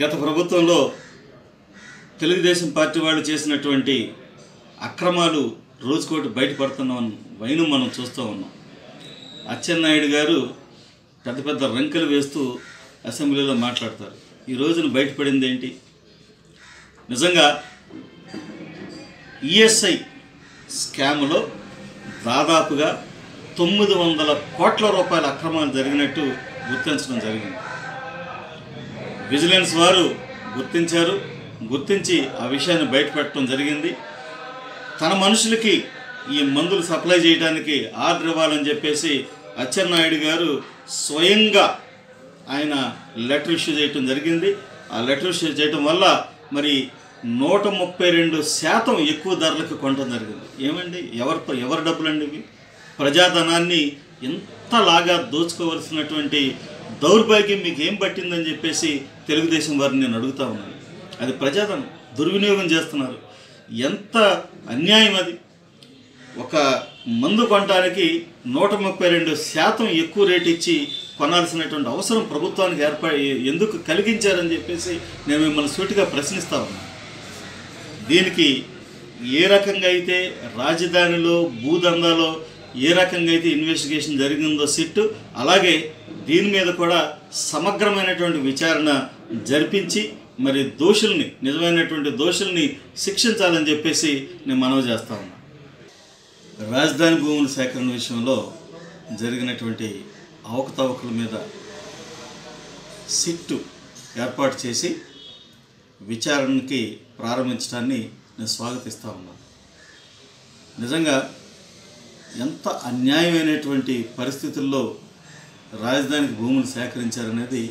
గత ప్రభుత్వంలో తెలుగుదేశం పార్టీ వాళ్ళు చేసినటువంటి అక్రమాలు రోజుకోటి బయటపడుతున్న వైను మనం చూస్తూ ఉన్నాం. అచ్చెన్నాయుడు గారు పెద్ద పెద్ద రంకెలు వేస్తూ అసెంబ్లీలో మాట్లాడతారు. ఈ రోజున బయటపడింది ఏంటి? నిజంగా ఈఎస్ఐ స్కామ్లో దాదాపుగా తొమ్మిది వందల కోట్ల రూపాయల అక్రమాలు జరిగినట్టు గుర్తించడం జరిగింది. విజిలెన్స్ వారు గుర్తించారు. గుర్తించి ఆ విషయాన్ని బయటపెట్టడం జరిగింది. తన మనుషులకి ఈ మందులు సప్లై చేయడానికి ఆర్డర్ ఇవ్వాలని చెప్పేసి అచ్చెన్నాయుడు గారు స్వయంగా ఆయన లెటర్ ఇష్యూ చేయటం జరిగింది. ఆ లెటర్ ఇష్యూ చేయటం వల్ల మరి నూట ముప్పై రెండు శాతం ఎక్కువ ధరలకు కొనడం జరిగింది. ఏమండి? ఎవరితో? ఎవరి డబ్బులండి ఇవి? ప్రజాధనాన్ని ఇంతలాగా దోచుకోవలసినటువంటి దౌర్భాగ్యం మీకు ఏం పట్టిందని చెప్పేసి తెలుగుదేశం వారిని నేను అడుగుతా ఉన్నాను. అది ప్రజాధనం దుర్వినియోగం చేస్తున్నారు. ఎంత అన్యాయం అది. ఒక మందు కొనడానికి నూట ముప్పై రెండు శాతం ఎక్కువ రేట్ ఇచ్చి కొనాల్సినటువంటి అవసరం ప్రభుత్వానికి ఏర్పడి ఎందుకు కలిగించారని చెప్పేసి నేను మిమ్మల్ని సూటిగా ప్రశ్నిస్తా ఉన్నాను దీనికి ఏ రకంగా అయితే రాజధానిలో భూదందాలో ఏ రకంగా అయితే ఇన్వెస్టిగేషన్ జరిగిందో సిట్టు అలాగే దీని మీద కూడా సమగ్రమైనటువంటి విచారణ జరిపించి మరి దోషుల్ని నిజమైనటువంటి దోషుల్ని శిక్షించాలని చెప్పేసి నేను మనవి చేస్తా ఉన్నా. రాజధాని భూముల సేకరణ విషయంలో జరిగినటువంటి అవకతవకల మీద సిట్టు ఏర్పాటు చేసి విచారణకి ప్రారంభించడాన్ని నేను స్వాగతిస్తా ఉన్నాను నిజంగా ఎంత అన్యాయమైనటువంటి పరిస్థితుల్లో రాజధానికి భూములు సేకరించారనేది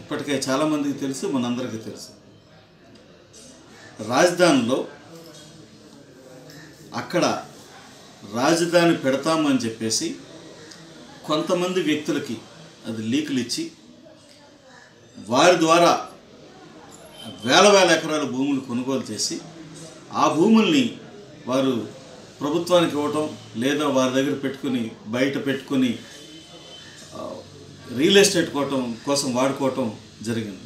ఇప్పటికే చాలామందికి తెలుసు మనందరికీ తెలుసు. రాజధానిలో అక్కడ రాజధాని పెడతామని చెప్పేసి కొంతమంది వ్యక్తులకి అది లీకులు ఇచ్చి వారి ద్వారా వేల వేల ఎకరాల భూములు కొనుగోలు చేసి ఆ భూముల్ని వారు ప్రభుత్వానికి ఇవ్వటం లేదా వారి దగ్గర పెట్టుకుని బయట పెట్టుకుని రియల్ ఎస్టేట్ కోవటం కోసం వాడుకోవటం జరిగింది.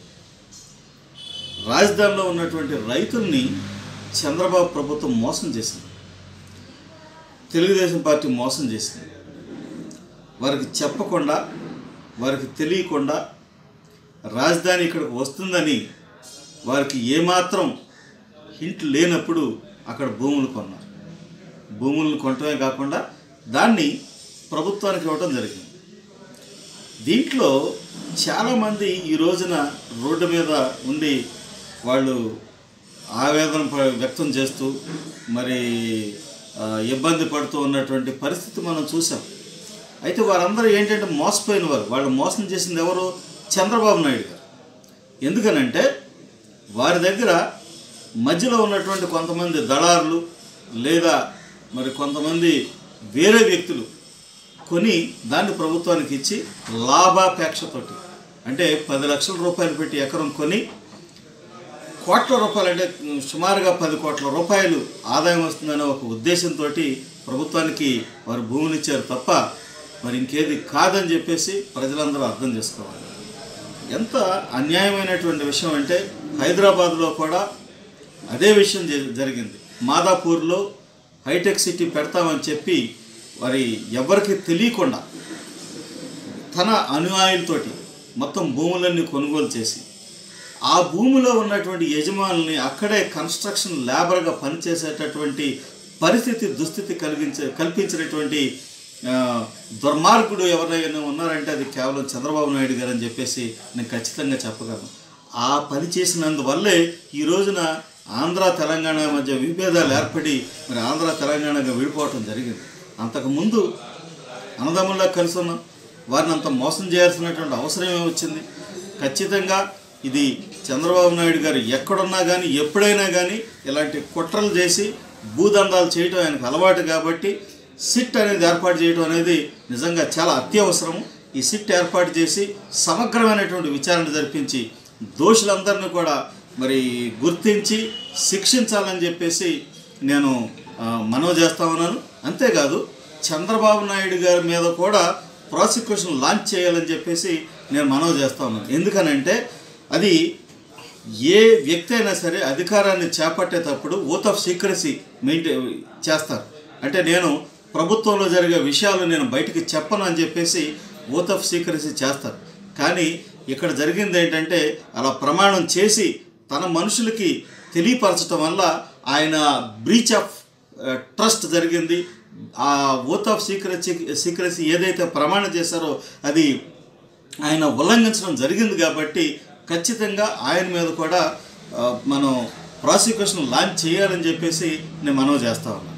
రాజధానిలో ఉన్నటువంటి రైతుల్ని చంద్రబాబు ప్రభుత్వం మోసం చేసింది. తెలుగుదేశం పార్టీ మోసం చేసింది. వారికి చెప్పకుండా వారికి తెలియకుండా రాజధాని ఇక్కడికి వస్తుందని వారికి ఏమాత్రం హింట్ లేనప్పుడు అక్కడ భూములు కొన్నారు. భూములను కొనటమే కాకుండా దాన్ని ప్రభుత్వానికి ఇవ్వటం జరిగింది. దీంట్లో చాలామంది ఈ రోజున రోడ్డు మీద ఉండి వాళ్ళు ఆవేదన ప- వ్యక్తం చేస్తూ మరి ఇబ్బంది పడుతూ ఉన్నటువంటి పరిస్థితి మనం చూసాం అయితే వారందరూ ఏంటంటే మోసపోయిన వారు. వాళ్ళు మోసం చేసింది ఎవరు? చంద్రబాబు నాయుడు గారు. ఎందుకనంటే వారి దగ్గర మధ్యలో ఉన్నటువంటి కొంతమంది దళారులు లేదా మరి కొంతమంది వేరే వ్యక్తులు కొని దాన్ని ప్రభుత్వానికి ఇచ్చి లాభాపేక్షతోటి అంటే పది లక్షల రూపాయలు పెట్టి ఎకరం కొని కోట్ల రూపాయలు అంటే సుమారుగా పది కోట్ల రూపాయలు ఆదాయం వస్తుందనే ఒక ఉద్దేశంతో ప్రభుత్వానికి వారు భూమిని ఇచ్చారు తప్ప మరి ఇంకేది కాదని చెప్పేసి ప్రజలందరూ అర్థం చేసుకోవాలి. ఎంత అన్యాయమైనటువంటి విషయం అంటే హైదరాబాద్లో కూడా అదే విషయం జ- జరిగింది. మాదాపూర్లో హైటెక్ సిటీ పెడతామని చెప్పి మరి ఎవరికి తెలియకుండా తన అనుయాయులతోటి మొత్తం భూములన్నీ కొనుగోలు చేసి ఆ భూమిలో ఉన్నటువంటి యజమానుల్ని అక్కడే కన్స్ట్రక్షన్ లేబర్గా పనిచేసేటటువంటి పరిస్థితి దుస్థితి కలిగించే కల్పించినటువంటి దుర్మార్గుడు ఎవరైనా ఉన్నారంటే అది కేవలం చంద్రబాబు నాయుడు గారు అని చెప్పేసి నేను ఖచ్చితంగా చెప్పగలను. ఆ పని చేసినందువల్లే ఈ రోజున ఆంధ్ర తెలంగాణ మధ్య విభేదాలు ఏర్పడి మరి ఆంధ్ర తెలంగాణగా విడిపోవటం జరిగింది. అంతకుముందు అన్నదమ్ముల్లా కలిసి ఉన్నాం వారిని అంత మోసం చేయాల్సినటువంటి అవసరం వచ్చింది? ఖచ్చితంగా ఇది చంద్రబాబు నాయుడు గారు ఎక్కడున్నా కానీ ఎప్పుడైనా కానీ ఇలాంటి కుట్రలు చేసి భూదండాలు చేయటం ఆయనకు అలవాటు కాబట్టి సిట్ అనేది ఏర్పాటు చేయడం అనేది నిజంగా చాలా అత్యవసరము. ఈ సిట్ ఏర్పాటు చేసి సమగ్రమైనటువంటి విచారణ జరిపించి దోషులందరినీ కూడా మరి గుర్తించి శిక్షించాలని చెప్పేసి నేను మనవి చేస్తా ఉన్నాను. అంతేకాదు చంద్రబాబు నాయుడు గారి మీద కూడా ప్రాసిక్యూషన్ లాంచ్ చేయాలని చెప్పేసి నేను మనవి చేస్తా ఉన్నాను. ఎందుకనంటే అది ఏ వ్యక్తి అయినా సరే అధికారాన్ని చేపట్టేటప్పుడు ఓత్ ఆఫ్ సీక్రసీ మెయింటైన్ చేస్తారు. అంటే నేను ప్రభుత్వంలో జరిగే విషయాలు నేను బయటికి చెప్పను అని చెప్పేసి ఓత్ ఆఫ్ సీక్రసీ చేస్తారు. కానీ ఇక్కడ జరిగింది ఏంటంటే అలా ప్రమాణం చేసి తన మనుషులకి తెలియపరచడం వల్ల ఆయన బ్రీచ్ ఆఫ్ ట్రస్ట్ జరిగింది. ఆ ఓత్ ఆఫ్ సీక్రసీ సీక్రసీ ఏదైతే ప్రమాణం చేశారో అది ఆయన ఉల్లంఘించడం జరిగింది కాబట్టి ఖచ్చితంగా ఆయన మీద కూడా మనం ప్రాసిక్యూషన్ లాంచ్ చేయాలని చెప్పేసి నేను మనవి చేస్తా ఉన్నాను